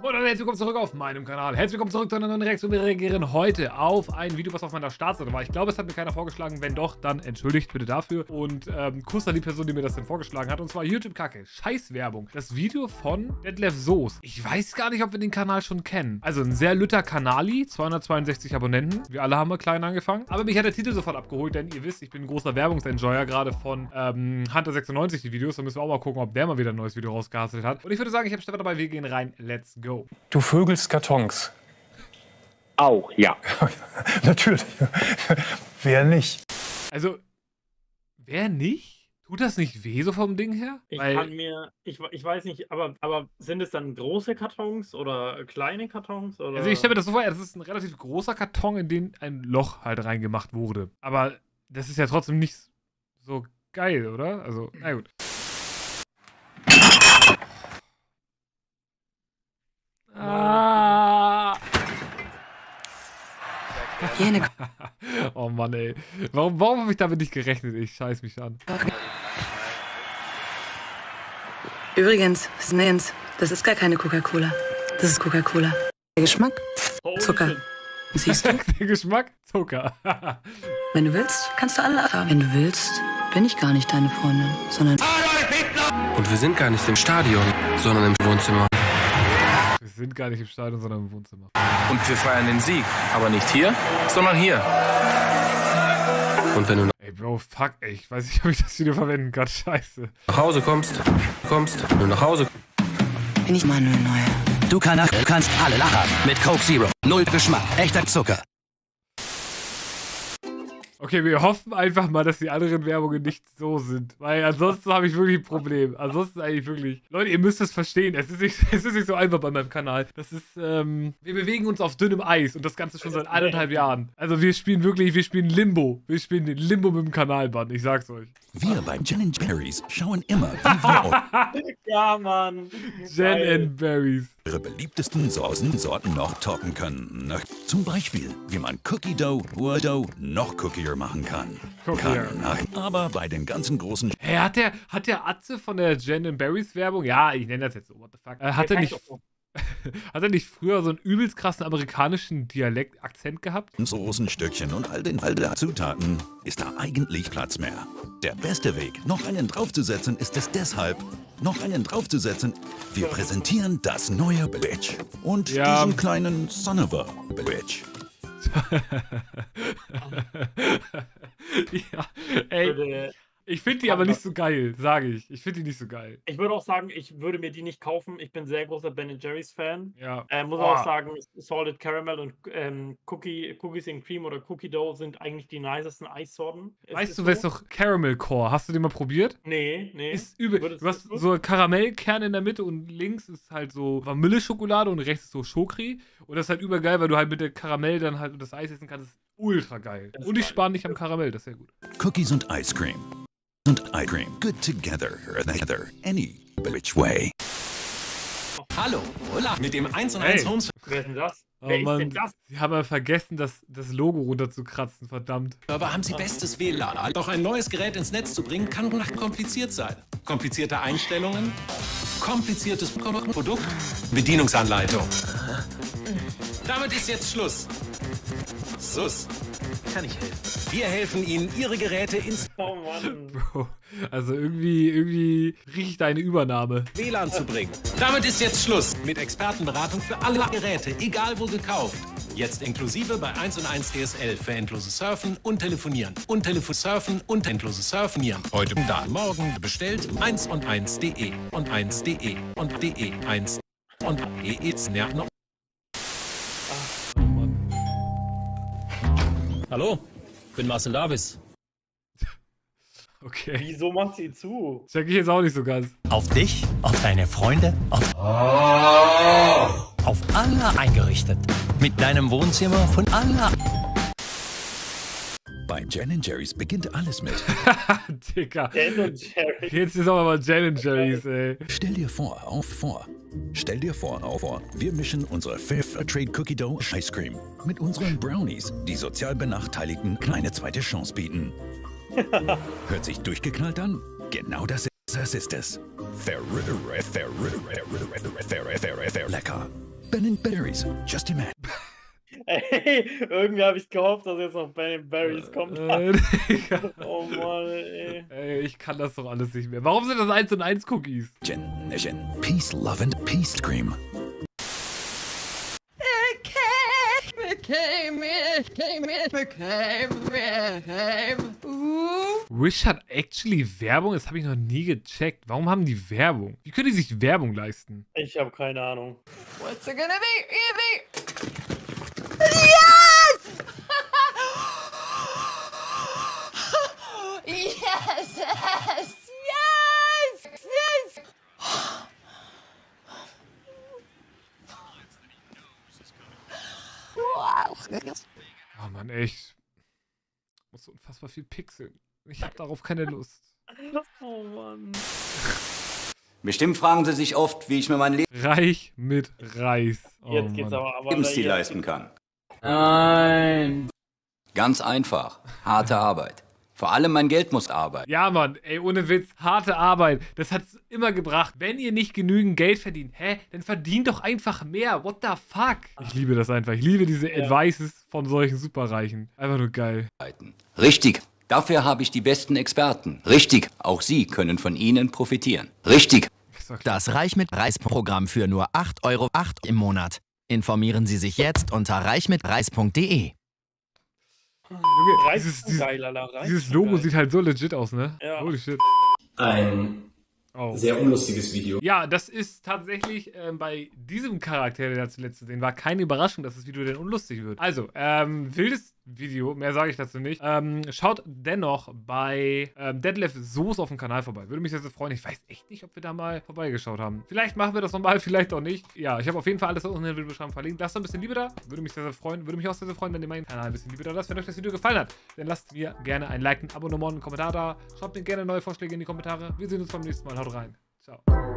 Und herzlich willkommen zurück auf meinem Kanal. Herzlich willkommen zurück zu einer neuen Reaktion. Wir reagieren heute auf ein Video, was auf meiner Startseite war. Ich glaube, es hat mir keiner vorgeschlagen. Wenn doch, dann entschuldigt bitte dafür. Und ähm, Kuss an die Person, die mir das denn vorgeschlagen hat. Und zwar YouTube-Kacke. Scheißwerbung. Das Video von Detlef Soos. Ich weiß gar nicht, ob wir den Kanal schon kennen. Also ein sehr lütter Kanali. 262 Abonnenten. Wir alle haben mal klein angefangen. Aber mich hat der Titel sofort abgeholt, denn ihr wisst, ich bin ein großer Werbungsenjoyer, gerade von ähm, Hunter96 die Videos. Da müssen wir auch mal gucken, ob der mal wieder ein neues Video rausgehasselt hat. Und ich würde sagen, ich habe Stefan dabei. Wir gehen rein. Let's go. Du vögelst Kartons. Auch, ja. Natürlich. Wer nicht? Also, wer nicht? Tut das nicht weh so vom Ding her? Ich Weil, kann mir, ich, ich weiß nicht, aber, aber sind es dann große Kartons oder kleine Kartons? Oder? also ich stelle mir das so vor, das ist ein relativ großer Karton, in den ein Loch halt reingemacht wurde. Aber das ist ja trotzdem nicht so geil, oder? Also, na gut. Jene oh Mann, ey. Warum, warum habe ich damit nicht gerechnet? Ich scheiß mich an. Übrigens, Snens, das ist gar keine Coca-Cola. Das ist Coca-Cola. Der Geschmack? Holy Zucker. Siehst du? Der Geschmack? Zucker. Wenn du willst, kannst du alle haben. Wenn du willst, bin ich gar nicht deine Freundin, sondern Und wir sind gar nicht im Stadion, sondern im Wohnzimmer. Wir sind gar nicht im Stadion, sondern im Wohnzimmer. Und wir feiern den Sieg. Aber nicht hier, sondern hier. Und wenn du Ey, Bro, fuck, ey. Ich weiß nicht, ob ich das Video verwenden kann. Scheiße. nach Hause kommst, kommst, wenn du nach Hause bin ich Manuel Neuer. Du kannst, du kannst alle haben. Mit Coke Zero. Null Geschmack. Echter Zucker. Okay, wir hoffen einfach mal, dass die anderen Werbungen nicht so sind. Weil ansonsten habe ich wirklich ein Problem. Ansonsten eigentlich wirklich. Leute, ihr müsst es verstehen. Es ist, nicht, es ist nicht so einfach bei meinem Kanal. Das ist, ähm, wir bewegen uns auf dünnem Eis und das Ganze schon seit eineinhalb Jahren. Also wir spielen wirklich, wir spielen Limbo. Wir spielen Limbo mit dem Kanalband. Ich sag's euch. Wir bei Jen Berries schauen immer, wie wir Ja, Mann. Jen and Berries. Eure beliebtesten Soßensorten noch toppen können. Zum Beispiel, wie man Cookie Dough oder Dough noch cookier machen kann. Cookier. kann aber bei den ganzen großen Hä, hat der, hat der Atze von der Jen and Berries Werbung? Ja, ich nenne das jetzt so. What the fuck? Äh, hat, er nicht, hat er nicht früher so einen übelst krassen amerikanischen Dialekt, Akzent gehabt? Soßenstückchen und all den all der Zutaten ist da eigentlich Platz mehr. Der beste Weg, noch einen draufzusetzen, ist es deshalb, noch einen draufzusetzen. Wir präsentieren das neue Bitch und Ja. diesen kleinen Son of a Bitch. ja, ey, ich finde die aber nicht so geil, sage ich. Ich finde die nicht so geil. ich würde auch sagen, ich würde mir die nicht kaufen. Ich bin sehr großer Ben Jerry's Fan. Ja. Äh, muss Boah. auch sagen, Salted Caramel und ähm, Cookie, Cookies and Cream oder Cookie Dough sind eigentlich die nicesten Eissorten. Weißt ist du, so. weißt doch Caramel Core? Hast du den mal probiert? Nee, nee. Ist übel. Würdest Du hast so Karamellkern in der Mitte und links ist halt so Vanilleschokolade und rechts ist so Schokri. Und das ist halt übergeil, weil du halt mit der Karamell dann halt das Eis essen kannst. Das ist ultra geil. Das Und ich spare nicht am Karamell, das ist sehr gut. Cookies und Ice Cream. Und Ice Cream. Good together. Together. Any which way. Hallo. Hola. Mit dem 1 und Hey. 1 Homes Wer ist denn das? Oh Wer ist Mann, denn das? sie haben ja vergessen, das, das Logo runterzukratzen, verdammt. Server haben Sie bestes WLAN. Doch ein neues Gerät ins Netz zu bringen, kann noch kompliziert sein. Komplizierte Einstellungen, kompliziertes Produkt, Bedienungsanleitung. Damit ist jetzt Schluss. Sus. Kann ich helfen? Wir helfen Ihnen, Ihre Geräte ins Oh Mann. Bro, also irgendwie, irgendwie rieche ich da eine Übernahme. WLAN zu bringen. Damit ist jetzt Schluss. Mit Expertenberatung für alle Geräte, egal wo gekauft. Jetzt inklusive bei 1 und 1 DSL für endloses Surfen und Telefonieren. Und Telefon surfen und endloses Surfenieren. Heute da, morgen bestellt 1 und 1.de und 1.de und de 1 und de nervt noch. Oh Mann. Hallo, bin Marcel Davis. Okay. Wieso macht sie zu? Check ich jetzt auch nicht so ganz. Auf dich, auf deine Freunde, auf, auf alle eingerichtet. Mit deinem Wohnzimmer von alle. Bei Jen Jerry's beginnt alles mit. Dicker. Ben und Jerry. Jetzt ist aber mal Jen and Jerry's, ey. Stell dir vor, auf vor. Stell dir vor, vor. Wir mischen unsere Fair Trade Cookie Dough Ice Cream mit unseren Brownies, die sozial Benachteiligten keine zweite Chance bieten. Hört sich durchgeknallt an? Genau das ist, das ist es. Fair, fair, fair, fair, fair, fair, fair, fair, lecker. Ben Berries. Just imagine. Ey, irgendwie habe ich gehofft, dass jetzt noch Ben Berries kommt. Äh, Digga. oh Mann, ey. Ey, ich kann das doch alles nicht mehr. Warum sind das 1 und 1 Cookies? Peace, love and peace cream. Wish hat actually Werbung? Das habe ich noch nie gecheckt. Warum haben die Werbung? Wie können die sich Werbung leisten? Ich habe keine Ahnung. What's it gonna be? Yes! yes! Yes! Yes! Wow. Oh Mann, echt. Muss so unfassbar viel pixeln. Ich habe darauf keine Lust. Oh Mann. Bestimmt fragen Sie sich oft, wie ich mir mein Reich mit Reis. Oh, Jetzt geht's aber. aber Lebensstil leisten kann. Nein. Ganz einfach. Harte Arbeit. Vor allem mein Geld muss arbeiten. Ja, Mann, ey, ohne Witz, harte Arbeit, das hat's immer gebracht. Wenn ihr nicht genügend Geld verdient, hä, dann verdient doch einfach mehr. What the fuck? Ich liebe das einfach. Ich liebe diese Advices von solchen Superreichen. Einfach nur geil. Richtig. Dafür habe ich die besten Experten. Richtig. Auch Sie können von ihnen profitieren. Richtig. Das Reich mit Reis-Programm für nur 8,08 Euro im Monat. Informieren Sie sich jetzt unter reichmitreis.de. Junge, dieses, dieses, dieses Logo geil. sieht halt so legit aus, ne? Ja. Holy shit. Ein Oh. sehr unlustiges Video. Ja, das ist tatsächlich ähm, bei diesem Charakter, der da zuletzt zu sehen war, keine Überraschung, dass das Video denn unlustig wird. Also, ähm, wildes Video, mehr sage ich dazu nicht. Ähm, schaut dennoch bei ähm, Deadlift Soos auf dem Kanal vorbei. Würde mich sehr, sehr freuen. Ich weiß echt nicht, ob wir da mal vorbeigeschaut haben. Vielleicht machen wir das nochmal, vielleicht auch nicht. Ja, ich habe auf jeden Fall alles unten in der Videobeschreibung verlinkt. Lasst ein bisschen Liebe da. Würde mich sehr, sehr freuen. Würde mich auch sehr, sehr freuen, wenn ihr meinen Kanal ein bisschen Liebe da lasst. Wenn euch das Video gefallen hat, dann lasst mir gerne ein Like, ein Abonnement, einen Kommentar da. Schreibt mir gerne neue Vorschläge in die Kommentare. Wir sehen uns beim nächsten Mal. Haut rein. Ciao.